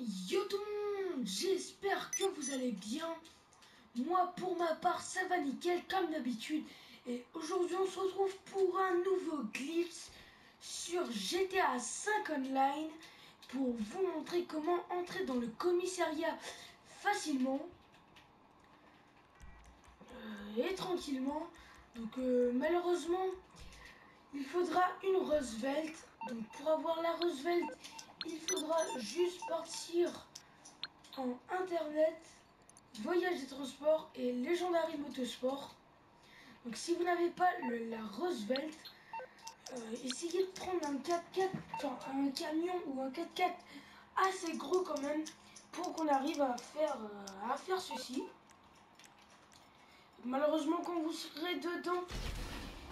Yo tout le monde, j'espère que vous allez bien. Moi pour ma part ça va nickel comme d'habitude. Et aujourd'hui on se retrouve pour un nouveau glitch sur GTA 5 Online pour vous montrer comment entrer dans le commissariat facilement et tranquillement. Donc euh, malheureusement il faudra une Roosevelt. Donc pour avoir la Roosevelt il faudra juste partir en internet, voyage et transport et légendaire motosport. Donc si vous n'avez pas la Roosevelt, euh, essayez de prendre un 4x4, enfin un camion ou un 4x4 assez gros quand même pour qu'on arrive à faire, euh, à faire ceci. Malheureusement quand vous serez dedans,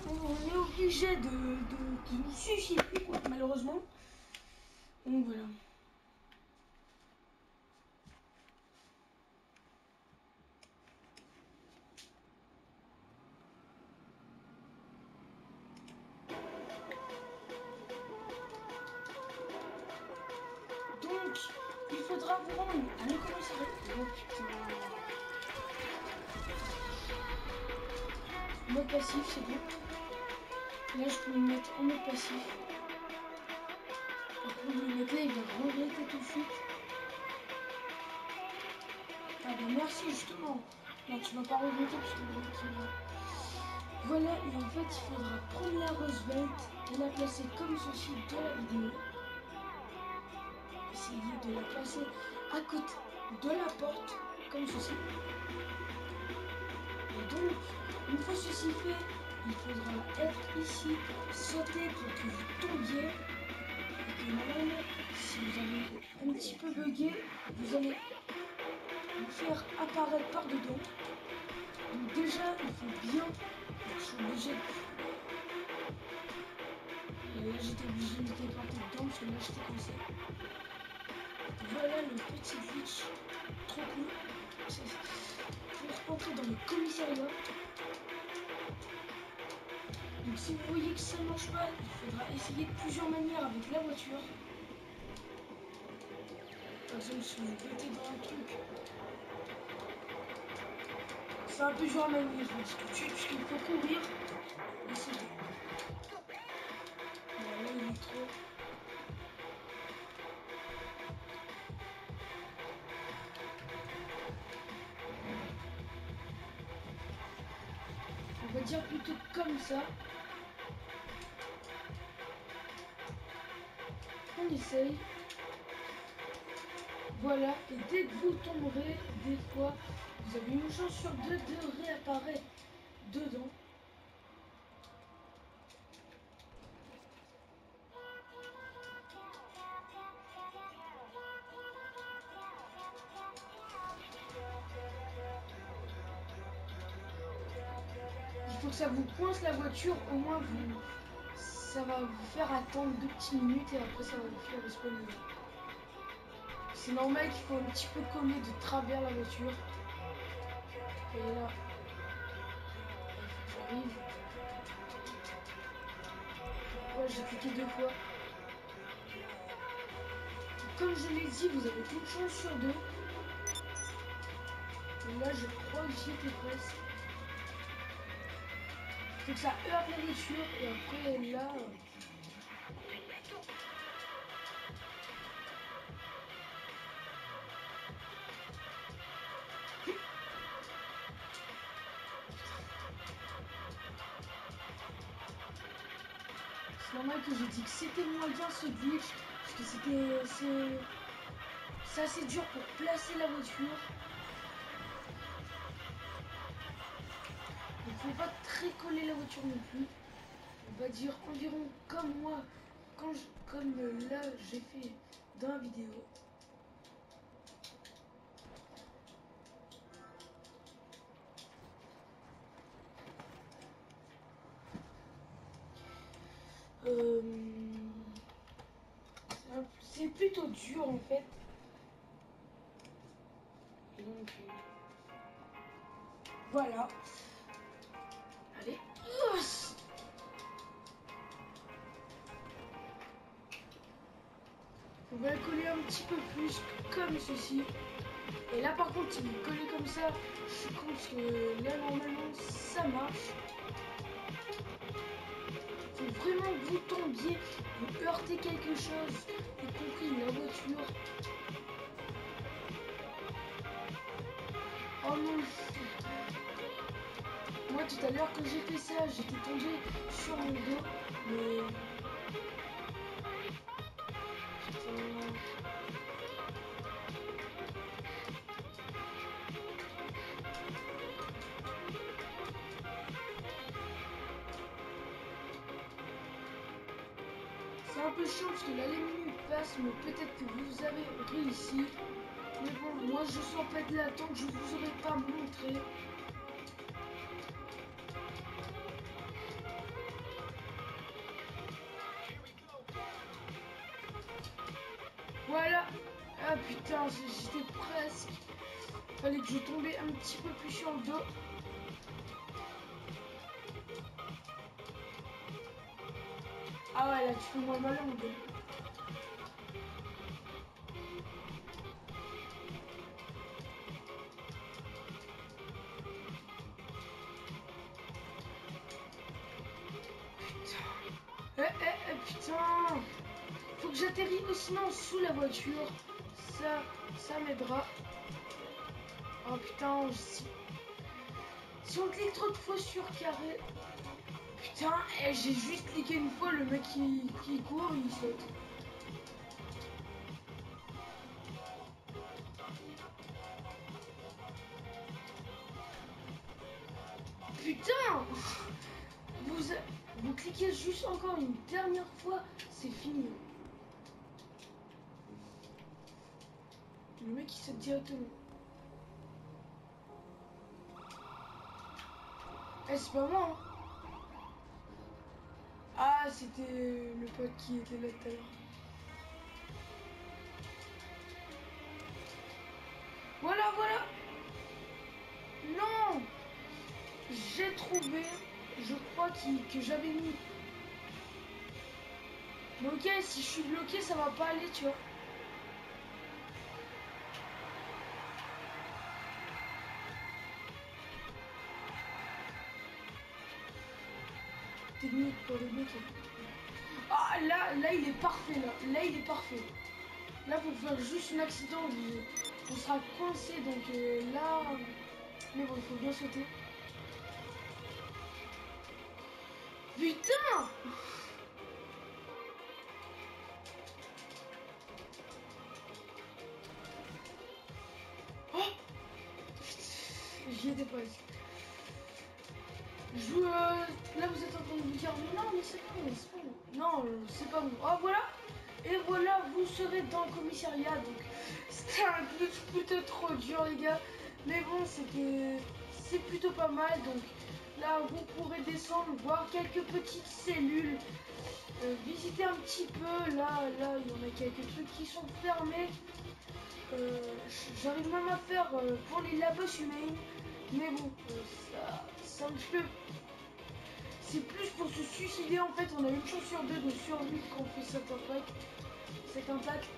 on est obligé de, de, de nous suicider malheureusement. Donc voilà. Donc, il faudra vous rendre à le commissariat. Donc, mode passif, c'est bon. Là, je peux me mettre en mode passif. Le il va regretter tout de suite. Ah ben merci justement. Non, tu vas pas regretter parce que Voilà, et en fait il faudra prendre la Roosevelt et la placer comme ceci dans la vidéo. Essayez de la placer à côté de la porte comme ceci. Et donc, une fois ceci fait, il faudra être ici, sauter pour que vous tombiez si vous avez un petit peu bugué, vous allez vous faire apparaître par dedans. Donc déjà, il faut bien, je suis obligé et j'étais obligé de me téléporter dedans parce que là j'étais coincé. Voilà le petit glitch, trop cool. Pour entrer dans le commissariat. Si vous voyez que ça ne marche pas, il faudra essayer de plusieurs manières avec la voiture. Par exemple, si vous mettez dans un truc, c'est un peu à manier, je pense que tu puisqu'il faut courir. Voilà, il trop. On va dire plutôt comme ça. On essaye. Voilà, et dès que vous tomberez, des fois, vous avez une chance sur deux de réapparaître dedans. Il faut que ça vous coince la voiture, au moins vous, ça va vous faire attendre deux petites minutes et après ça va vous faire respawner. C'est normal qu'il faut un petit peu coller de travers la voiture. Et là, j'arrive. Ouais, j'ai cliqué deux fois. Comme je l'ai dit, vous avez une chance sur deux. Et là, je crois que j'y étais presque. Faut que ça heurte la voiture et après là. C'est normal que j'ai dit que c'était moins bien ce glitch parce que c'était c'est assez dur pour placer la voiture. Pas très coller la voiture non plus. On va dire environ comme moi, quand comme là j'ai fait dans la vidéo. Euh, c'est plutôt dur en fait. Allez. On va le coller un petit peu plus comme ceci. Et là par contre il est collé comme ça. Je pense que là normalement ça marche. Faut vraiment que vous tombiez, vous heurtez quelque chose, y compris la voiture. Oh non Moi tout à l'heure quand j'ai fait ça, j'étais tombé sur mon dos, mais C'est un peu chiant parce que la minute passe, mais peut-être que vous avez réussi. Mais bon, moi je sens pas de l'attente, je vous aurais pas montré. Putain, j'étais presque. Fallait que je tombais un petit peu plus sur le dos. Ah ouais, là tu fais moins mon gars. Putain. Eh, eh, eh, putain. Faut que j'atterris aussi non sous la voiture. Ça, ça m'aidera. Oh putain, si... si on clique trop de fois sur carré, Putain, eh, j'ai juste cliqué une fois, le mec qui, qui court, il saute. Putain vous, vous cliquez juste encore une dernière fois, c'est fini. Le mec il saute directement. Eh, c'est pas moi, hein. Ah, c'était le pote qui était là tout à l'heure. Voilà, voilà. Non J'ai trouvé, je crois que j'avais mis. Ok, si je suis bloqué, ça va pas aller, tu vois. Technique pour. Ah là, là il est parfait là. Là il est parfait. Là pour faire juste un accident, on sera coincé donc euh, là. Mais bon, il faut bien sauter. Putain Oh J'y étais pas. Bon, c'est pas bon. Non, euh, c'est pas bon. Oh, voilà. Et voilà, vous serez dans le commissariat. Donc, c'était un glitch plutôt trop dur, les gars. Mais bon, c'était, c'est plutôt pas mal. Donc, là, vous pourrez descendre, voir quelques petites cellules. Euh, visiter un petit peu. Là, là, il y en a quelques trucs qui sont fermés. J'arrive même à faire pour les labos humains. Mais bon, ça, un petit peu... C'est plus pour se suicider en fait, on a une chance sur deux de survivre quand on fait cet impact. Cet impact.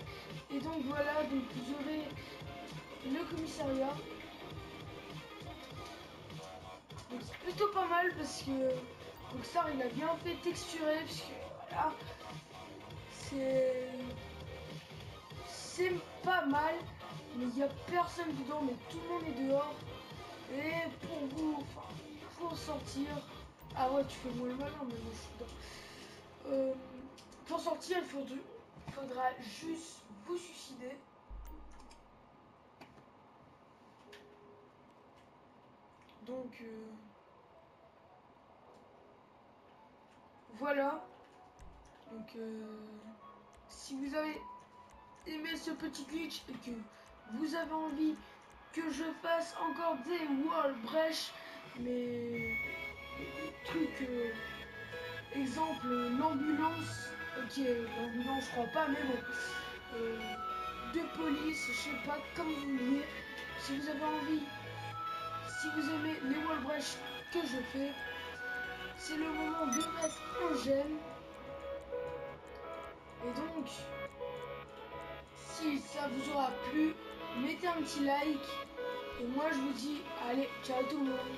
Et donc voilà, donc vous aurez le commissariat. Donc c'est plutôt pas mal parce que donc ça il a bien fait texturer parce que voilà c'est c'est pas mal mais il n'y a personne dedans mais tout le monde est dehors et pour vous enfin pour sortir. Ah ouais, tu fais moins le malin, mais moi je suis dedans. Euh, pour sortir, il faudra, juste vous suicider. Donc, euh, voilà. Donc, euh, si vous avez aimé ce petit glitch et que vous avez envie que je fasse encore des wall brèches mais truc euh, exemple l'ambulance ok l'ambulance je crois pas mais bon euh, de police je sais pas comme vous voulez. Si vous avez envie si vous aimez les wallbrush que je fais c'est le moment de mettre un j'aime. Et donc plu, mettez un petit like. Et moi je vous dis, allez, ciao tout le monde